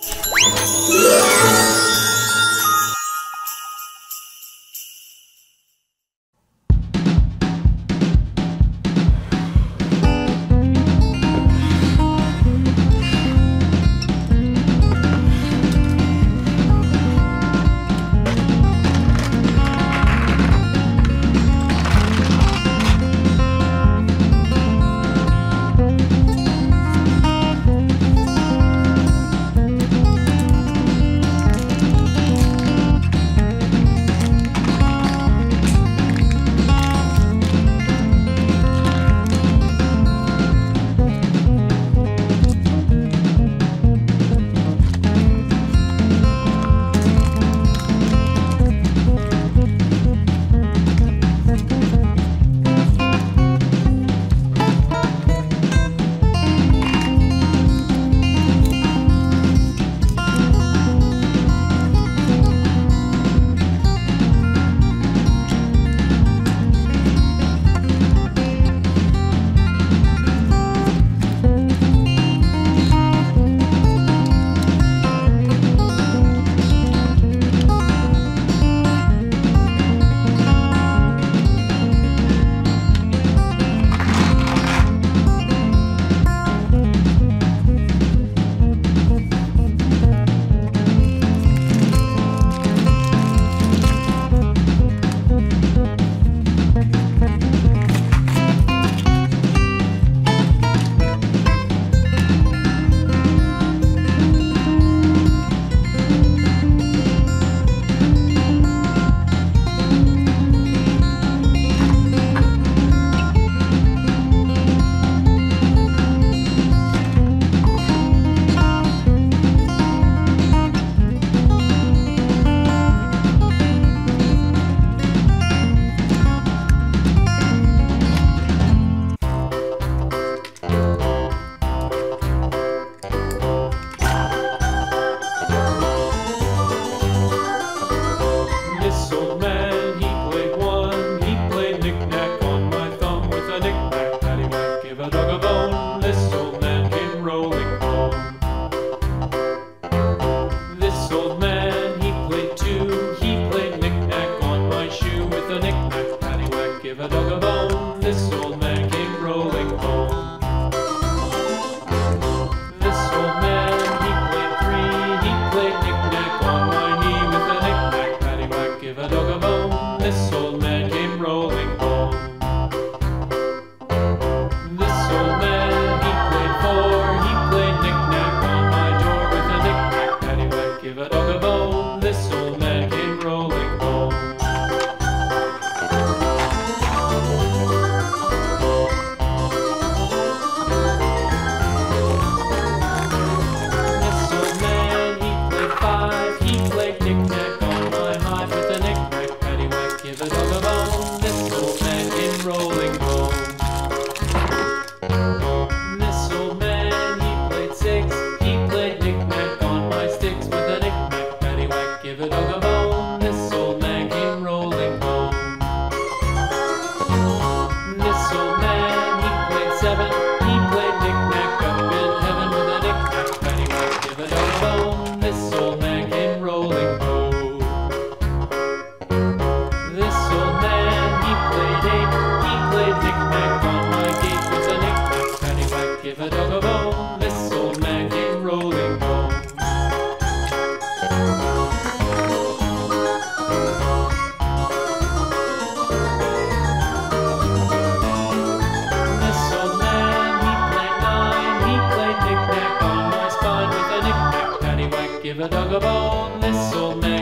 you give a dog a bone. dog a bone, This old man.